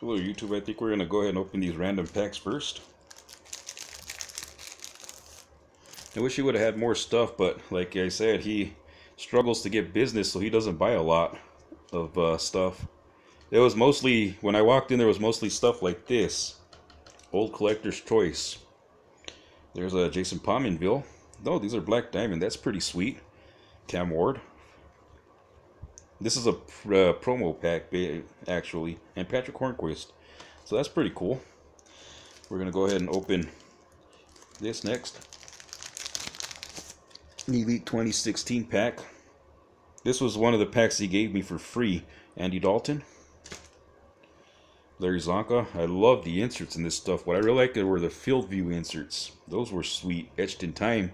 Hello YouTube, I think we're going to go ahead and open these random packs first. I wish he would have had more stuff, but like I said, he struggles to get business, so he doesn't buy a lot of uh, stuff. It was mostly, when I walked in, there was mostly stuff like this. Old Collector's Choice. There's a Jason Pominville. No, these are Black Diamond. That's pretty sweet. Cam Ward. This is a uh, promo pack, actually, and Patric Hornqvist. So that's pretty cool. We're going to go ahead and open this next. Elite 2016 pack. This was one of the packs he gave me for free. Andy Dalton. Larry Csonka. I love the inserts in this stuff. What I really liked were the field view inserts. Those were sweet. Etched in time.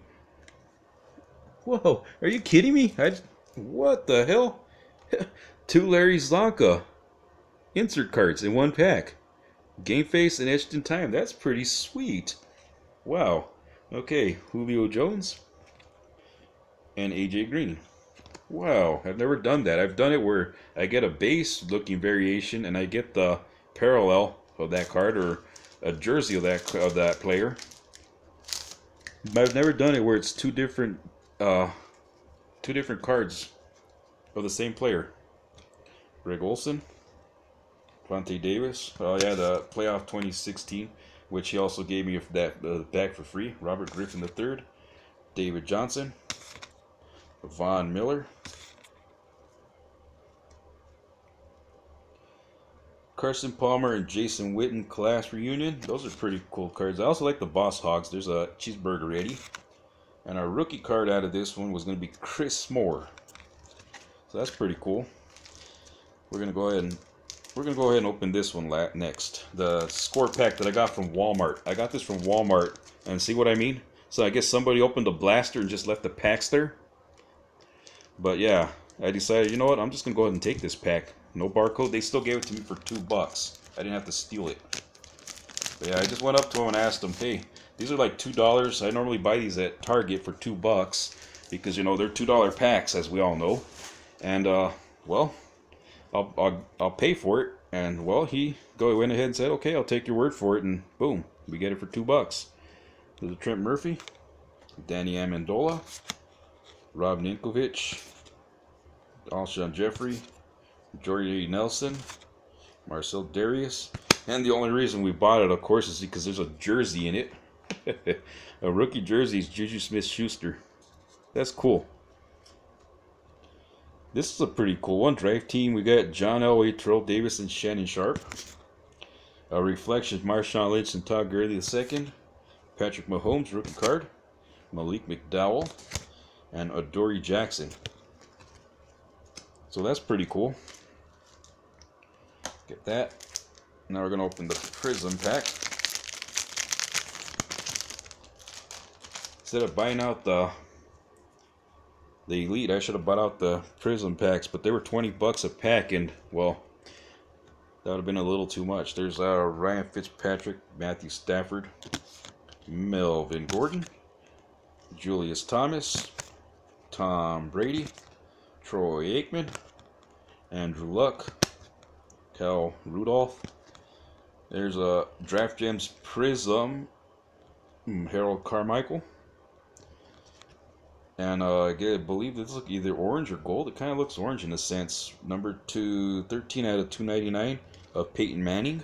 Whoa, are you kidding me? I, what the hell? Two Larry Csonka insert cards in one pack. Game face and etched in time. That's pretty sweet. Wow. Okay, Julio Jones and AJ Green. Wow, I've never done that. I've done it where I get a base looking variation and I get the parallel of that card or a jersey of that of that player. But I've never done it where it's two different uh, two different cards of the same player. Greg Olsen, Vontae Davis. Oh yeah, the playoff 2016, which he also gave me that uh, back for free. Robert Griffin III, David Johnson, Von Miller. Carson Palmer and Jason Witten class reunion. Those are pretty cool cards. I also like the Boss Hogs. There's a cheeseburger ready. And our rookie card out of this one was going to be Chris Moore. That's pretty cool. We're gonna go ahead and we're gonna go ahead and open this one next. The score pack that I got from Walmart. I got this from Walmart, and see what I mean. So I guess somebody opened a blaster and just left the packs there. But yeah, I decided, you know what? I'm just gonna go ahead and take this pack. No barcode. They still gave it to me for two bucks. I didn't have to steal it. But yeah, I just went up to them and asked them, hey, these are like two dollars. I normally buy these at Target for two bucks because you know they're two dollar packs, as we all know. And uh, well, I'll, I'll, I'll pay for it. And well, he go went ahead and said, okay, I'll take your word for it. And boom, we get it for two bucks. There's a Trent Murphy, Danny Amendola, Rob Ninkovich, Alshon Jeffery, Jordy Nelson, Marcell Dareus. And the only reason we bought it, of course, is because there's a jersey in it. a rookie jersey is Juju Smith-Schuster. That's cool. This is a pretty cool one. Drive team, we got John Elway, Terrell Davis, and Shannon Sharpe. Uh, a reflection, Marshawn Lynch and Todd Gurley II. Patrick Mahomes, rookie card. Malik McDowell. And Adoree Jackson. So that's pretty cool. Get that. Now we're going to open the Prism pack. Instead of buying out the the Elite, I should have bought out the Prism packs, but they were 20 bucks a pack, and, well, that would have been a little too much. There's uh, Ryan Fitzpatrick, Matthew Stafford, Melvin Gordon, Julius Thomas, Tom Brady, Troy Aikman, Andrew Luck, Kyle Rudolph. There's a Draft Gems Prism, hmm, Harold Carmichael. And uh, I believe this look either orange or gold. It kind of looks orange in a sense. Number two, 13 out of 299 of Peyton Manning.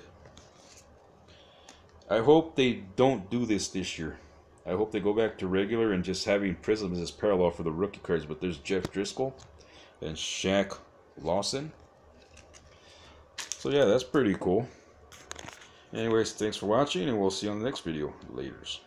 I hope they don't do this this year. I hope they go back to regular and just having prisms as parallel for the rookie cards. But there's Jeff Driskel and Shaq Lawson. So yeah, that's pretty cool. Anyways, thanks for watching, and we'll see you on the next video. Laters.